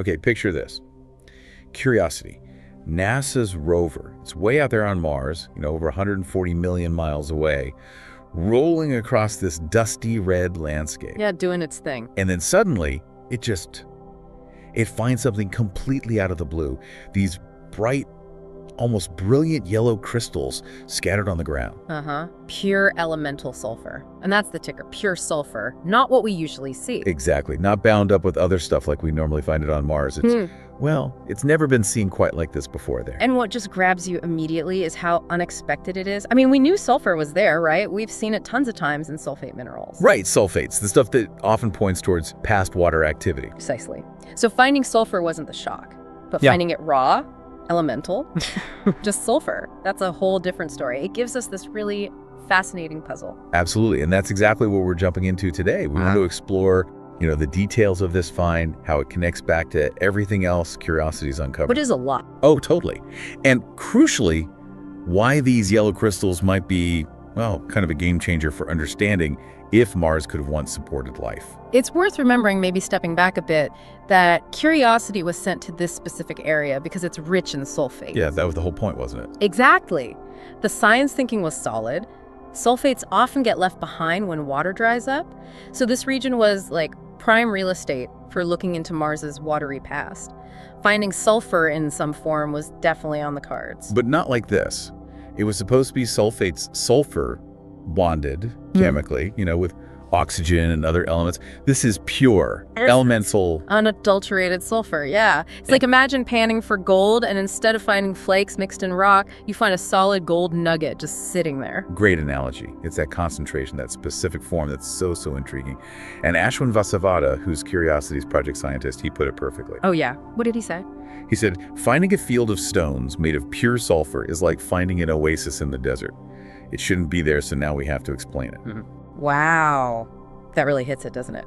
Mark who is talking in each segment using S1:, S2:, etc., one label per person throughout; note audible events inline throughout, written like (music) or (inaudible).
S1: Okay, picture this. Curiosity, NASA's rover. It's way out there on Mars, you know, over 140 million miles away, rolling across this dusty red landscape.
S2: Yeah, doing its thing.
S1: And then suddenly, it just it finds something completely out of the blue. These bright, almost brilliant yellow crystals scattered on the ground.
S2: Uh-huh. Pure elemental sulfur. And that's the ticker, pure sulfur. Not what we usually see.
S1: Exactly. Not bound up with other stuff like we normally find it on Mars. It's
S2: Hmm.
S1: well, it's never been seen quite like this before there.
S2: And what just grabs you immediately is how unexpected it is. I mean, we knew sulfur was there, right? We've seen it tons of times in sulfate minerals.
S1: Right, sulfates, the stuff that often points towards past water activity.
S2: Precisely. So finding sulfur wasn't the shock, but
S1: Yeah.
S2: finding it raw, elemental, (laughs) just sulfur, that's a whole different story. It gives us this really fascinating puzzle.
S1: Absolutely, and that's exactly what we're jumping into today. We want to uh-huh. explore, you know, the details of this find, how it connects back to everything else Curiosity's uncovered.
S2: It is a lot.
S1: Oh, totally. And crucially, why these yellow crystals might be, well, kind of a game changer for understanding if Mars could have once supported life.
S2: It's worth remembering, maybe stepping back a bit, that Curiosity was sent to this specific area because it's rich in sulfate.
S1: Yeah, that was the whole point, wasn't it?
S2: Exactly. The science thinking was solid. Sulfates often get left behind when water dries up. So this region was like prime real estate for looking into Mars's watery past. Finding sulfur in some form was definitely on the cards.
S1: But not like this. It was supposed to be sulfates, sulfur bonded hmm. chemically, you know, with oxygen and other elements. This is pure, elemental.
S2: Unadulterated sulfur, yeah. It's like imagine panning for gold and instead of finding flakes mixed in rock, you find a solid gold nugget just sitting there.
S1: Great analogy. It's that concentration, that specific form that's so, so intriguing. And Ashwin Vasavada, who's Curiosity's project scientist, he put it perfectly.
S2: Oh yeah. What did he say?
S1: He said, finding a field of stones made of pure sulfur is like finding an oasis in the desert. It shouldn't be there, so now we have to explain it.
S2: Wow. That really hits it, doesn't it?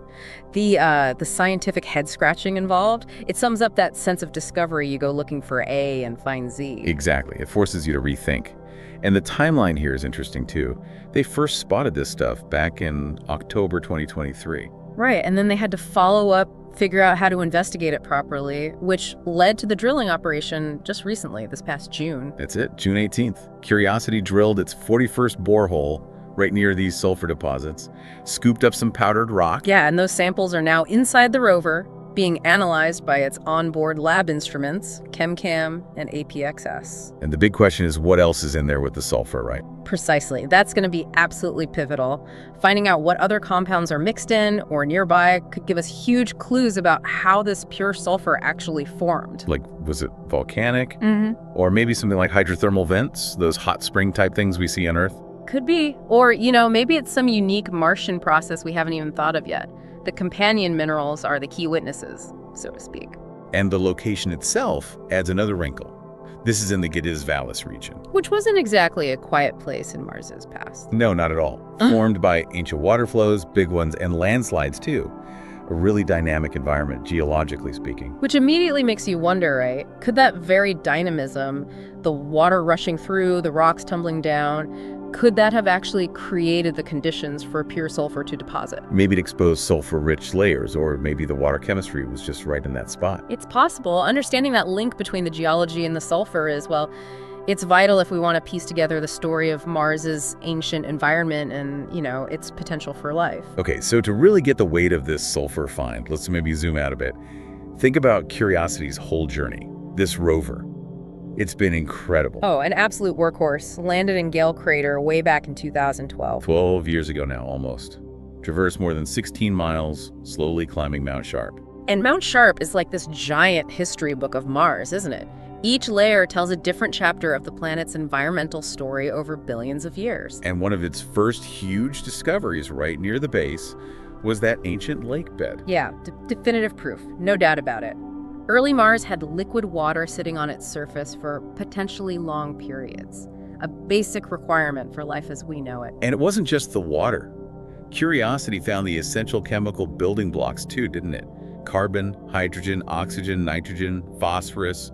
S2: The uh, the scientific head scratching involved, it sums up that sense of discovery you go looking for A and find Z.
S1: Exactly. It forces you to rethink. And the timeline here is interesting too. They first spotted this stuff back in October 2023.
S2: Right, and then they had to follow up, figure out how to investigate it properly, which led to the drilling operation just recently, this past June.
S1: That's it, June 18th. Curiosity drilled its 41st borehole right near these sulfur deposits, scooped up some powdered rock.
S2: Yeah, and those samples are now inside the rover, being analyzed by its onboard lab instruments, ChemCam and APXS.
S1: And the big question is what else is in there with the sulfur, right?
S2: Precisely. That's going to be absolutely pivotal. Finding out what other compounds are mixed in or nearby could give us huge clues about how this pure sulfur actually formed.
S1: Like, was it volcanic?
S2: Mm-hmm.
S1: Or maybe something like hydrothermal vents, those hot spring type things we see on Earth?
S2: Could be. Or, you know, maybe it's some unique Martian process we haven't even thought of yet. The companion minerals are the key witnesses, so to speak.
S1: And the location itself adds another wrinkle. This is in the Gediz Vallis region.
S2: Which wasn't exactly a quiet place in Mars's past.
S1: No, not at all. Formed by ancient water flows, big ones, and landslides too. A really dynamic environment, geologically speaking.
S2: Which immediately makes you wonder, right? Could that very dynamism, the water rushing through, the rocks tumbling down, could that have actually created the conditions for pure sulfur to deposit?
S1: Maybe it exposed sulfur-rich layers, or maybe the water chemistry was just right in that spot.
S2: It's possible. Understanding that link between the geology and the sulfur is, well, it's vital if we want to piece together the story of Mars's ancient environment and, you know, its potential for life.
S1: Okay, so to really get the weight of this sulfur find, let's maybe zoom out a bit. Think about Curiosity's whole journey, this rover. It's been incredible.
S2: Oh, an absolute workhorse. Landed in Gale Crater way back in 2012.
S1: 12 years ago now, almost. Traversed more than 16 miles, slowly climbing Mount Sharp.
S2: And Mount Sharp is like this giant history book of Mars, isn't it? Each layer tells a different chapter of the planet's environmental story over billions of years.
S1: And one of its first huge discoveries right near the base was that ancient lake bed.
S2: Yeah, d- definitive proof, no doubt about it. Early Mars had liquid water sitting on its surface for potentially long periods, a basic requirement for life as we know it.
S1: And it wasn't just the water. Curiosity found the essential chemical building blocks too, didn't it? Carbon, hydrogen, oxygen, nitrogen, phosphorus,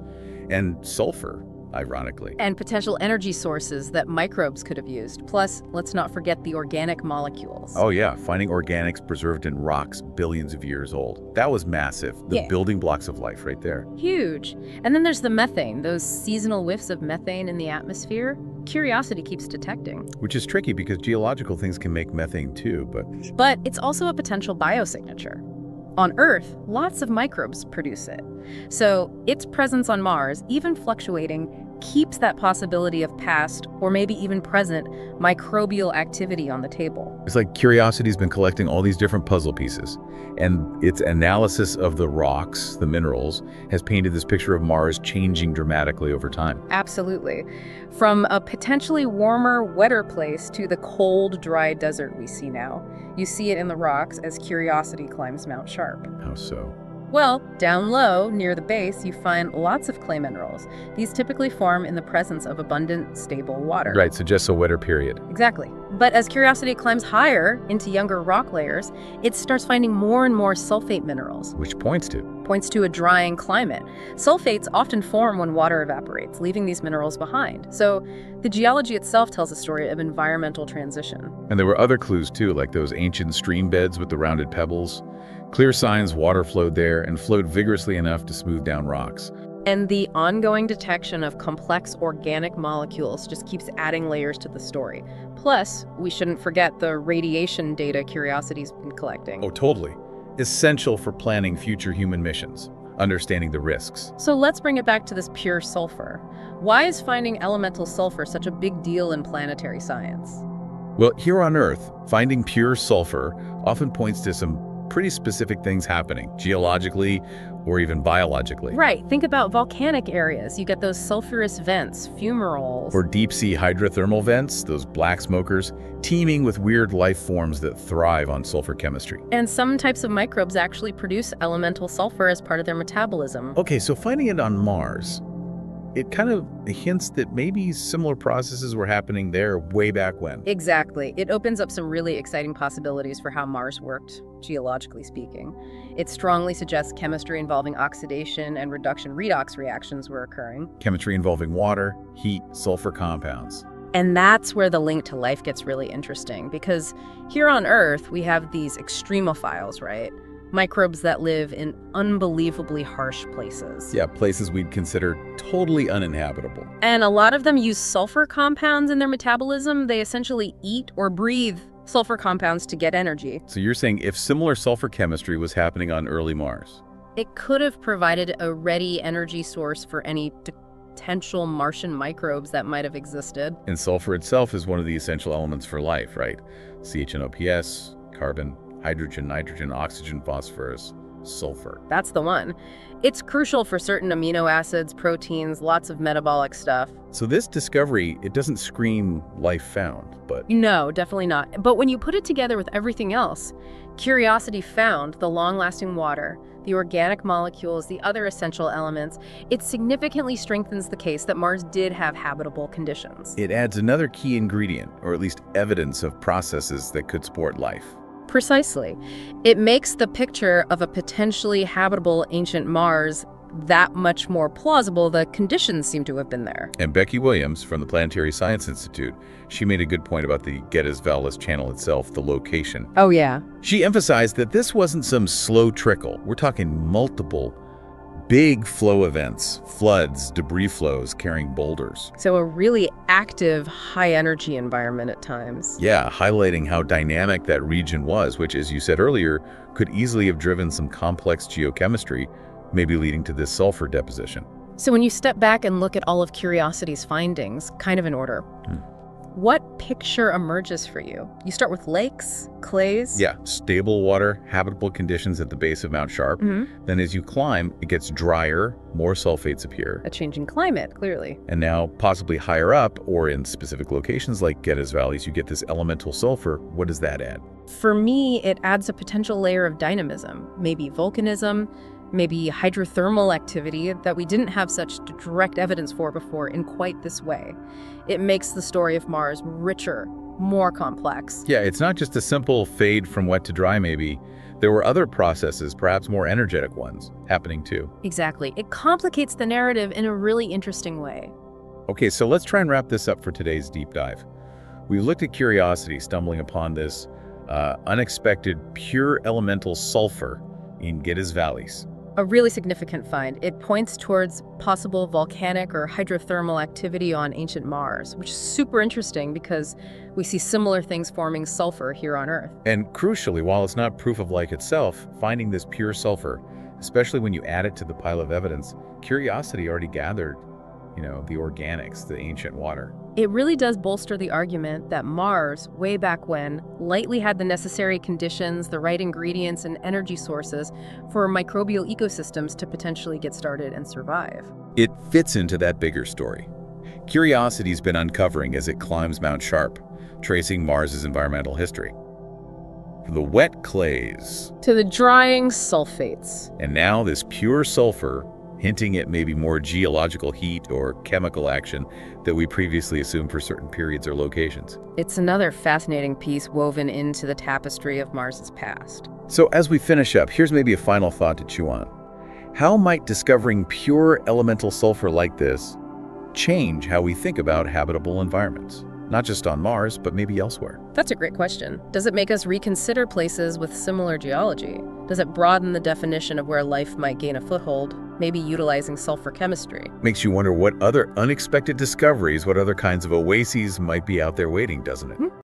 S1: and sulfur. Ironically.
S2: And potential energy sources that microbes could have used. Plus, let's not forget the organic molecules.
S1: Oh yeah, finding organics preserved in rocks billions of years old. That was massive. The
S2: Yeah.
S1: building blocks of life right there.
S2: Huge. And then there's the methane, those seasonal whiffs of methane in the atmosphere. Curiosity keeps detecting.
S1: Which is tricky because geological things can make methane too, but
S2: But it's also a potential biosignature. On Earth, lots of microbes produce it. So its presence on Mars, even fluctuating, keeps that possibility of past, or maybe even present, microbial activity on the table.
S1: it's like Curiosity's been collecting all these different puzzle pieces. And its analysis of the rocks, the minerals, has painted this picture of Mars changing dramatically over time.
S2: Absolutely. From a potentially warmer, wetter place to the cold, dry desert we see now. You see it in the rocks as Curiosity climbs Mount Sharp.
S1: How so?
S2: Well, down low, near the base, you find lots of clay minerals. These typically form in the presence of abundant, stable water.
S1: Right, suggests a wetter period.
S2: Exactly. But as Curiosity climbs higher into younger rock layers, it starts finding more and more sulfate minerals.
S1: Which points to
S2: Points to a drying climate. Sulfates often form when water evaporates, leaving these minerals behind. So the geology itself tells a story of environmental transition.
S1: And there were other clues too, like those ancient stream beds with the rounded pebbles. Clear signs water flowed there and flowed vigorously enough to smooth down rocks.
S2: And the ongoing detection of complex organic molecules just keeps adding layers to the story. Plus, we shouldn't forget the radiation data Curiosity's been collecting.
S1: Oh, totally. Essential for planning future human missions, understanding the risks.
S2: So let's bring it back to this pure sulfur. Why is finding elemental sulfur such a big deal in planetary science?
S1: Well, here on Earth, finding pure sulfur often points to some pretty specific things happening, geologically or even biologically.
S2: Right, think about volcanic areas. You get those sulfurous vents, fumaroles.
S1: Or deep sea hydrothermal vents, those black smokers, teeming with weird life forms that thrive on sulfur chemistry.
S2: and some types of microbes actually produce elemental sulfur as part of their metabolism.
S1: Okay, so finding it on Mars, it kind of hints that maybe similar processes were happening there way back when.
S2: Exactly. It opens up some really exciting possibilities for how Mars worked, geologically speaking. It strongly suggests chemistry involving oxidation and reduction redox reactions were occurring.
S1: Chemistry involving water, heat, sulfur compounds.
S2: And that's where the link to life gets really interesting because here on Earth, we have these extremophiles, right? Microbes that live in unbelievably harsh places.
S1: Yeah, places we'd consider totally uninhabitable.
S2: And a lot of them use sulfur compounds in their metabolism. They essentially eat or breathe sulfur compounds to get energy.
S1: So you're saying if similar sulfur chemistry was happening on early Mars,
S2: It could have provided a ready energy source for any potential Martian microbes that might have existed.
S1: and sulfur itself is one of the essential elements for life, right? CHNOPS, carbon, hydrogen, nitrogen, oxygen, phosphorus, sulfur.
S2: That's the one. It's crucial for certain amino acids, proteins, lots of metabolic stuff.
S1: So this discovery, it doesn't scream life found, but
S2: No, definitely not. But when you put it together with everything else, Curiosity found the long-lasting water, the organic molecules, the other essential elements. It significantly strengthens the case that Mars did have habitable conditions.
S1: it adds another key ingredient, or at least evidence of processes that could support life.
S2: Precisely. It makes the picture of a potentially habitable ancient Mars that much more plausible. The conditions seem to have been there.
S1: And Becky Williams from the Planetary Science Institute, she made a good point about the Gediz Vallis channel itself, the location.
S2: Oh, yeah.
S1: She emphasized that this wasn't some slow trickle. We're talking multiple big flow events, floods, debris flows carrying boulders.
S2: So, a really active, high energy environment at times.
S1: Yeah, highlighting how dynamic that region was, which, as you said earlier, could easily have driven some complex geochemistry, maybe leading to this sulfur deposition.
S2: So, when you step back and look at all of Curiosity's findings, kind of in order,
S1: Hmm.
S2: What picture emerges for you? You start with lakes, clays.
S1: Yeah, stable water, habitable conditions at the base of Mount Sharp.
S2: hmm
S1: Then as you climb, it gets drier, more sulfates appear.
S2: A changing climate, clearly.
S1: And now, possibly higher up, or in specific locations like Gediz Vallis, you get this elemental sulfur. What does that add?
S2: For me, it adds a potential layer of dynamism, maybe volcanism, maybe hydrothermal activity that we didn't have such direct evidence for before in quite this way. It makes the story of Mars richer, more complex.
S1: Yeah, it's not just a simple fade from wet to dry, maybe. There were other processes, perhaps more energetic ones, happening too.
S2: Exactly. It complicates the narrative in a really interesting way.
S1: Okay, so let's try and wrap this up for today's deep dive. We've looked at Curiosity stumbling upon this uh, unexpected pure elemental sulfur in Gediz Vallis.
S2: A really significant find. It points towards possible volcanic or hydrothermal activity on ancient Mars, which is super interesting because we see similar things forming sulfur here on Earth.
S1: And crucially, while it's not proof of life itself, finding this pure sulfur, especially when you add it to the pile of evidence, Curiosity already gathered, you know, the organics, the ancient water.
S2: It really does bolster the argument that Mars, way back when, likely had the necessary conditions, the right ingredients, and energy sources for microbial ecosystems to potentially get started and survive.
S1: It fits into that bigger story. Curiosity's been uncovering as it climbs Mount Sharp, tracing Mars's environmental history. From the wet clays,
S2: To the drying sulfates.
S1: and now this pure sulfur, hinting at maybe more geological heat or chemical action that we previously assumed for certain periods or locations.
S2: It's another fascinating piece woven into the tapestry of Mars's past.
S1: So as we finish up, here's maybe a final thought to chew on. How might discovering pure elemental sulfur like this change how we think about habitable environments? Not just on Mars, but maybe elsewhere.
S2: That's a great question. Does it make us reconsider places with similar geology? Does it broaden the definition of where life might gain a foothold, maybe utilizing sulfur chemistry?
S1: Makes you wonder what other unexpected discoveries, what other kinds of oases might be out there waiting, doesn't it? Hmm.